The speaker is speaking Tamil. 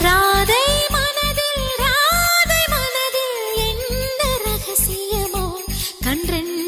ராதை மனதில் ராதை மனதில் என்ன ரகசியமோ? கன்றென்ன